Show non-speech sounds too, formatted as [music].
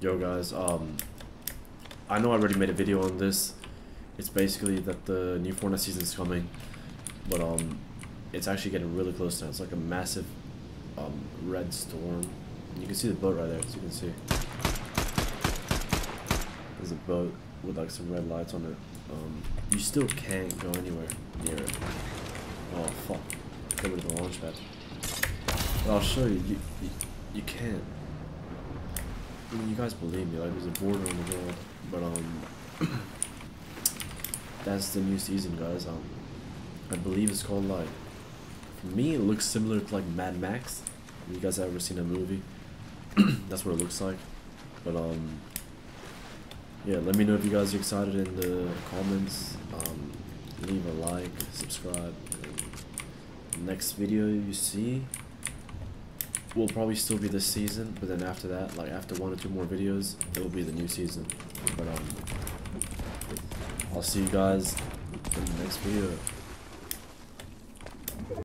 Yo guys, um, I know I already made a video on this. It's basically that the new Fortnite season is coming, but um, it's actually getting really close now. It's like a massive um, red storm. You can see the boat right there, as you can see. There's a boat with like some red lights on it. Um, you still can't go anywhere near it. Oh fuck! Go to the launch pad. But I'll show you. You you, you can't. I mean, you guys believe me, like there's a border on the world, but um, [clears throat] that's the new season, guys. Um, I believe it's called like, for me, it looks similar to like Mad Max. You guys ever seen a movie? [clears throat] that's what it looks like. But um, yeah, let me know if you guys are excited in the comments. Um, leave a like, subscribe. And next video you see will probably still be this season, but then after that, like after one or two more videos, it will be the new season. But um, I'll see you guys in the next video.